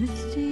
Misty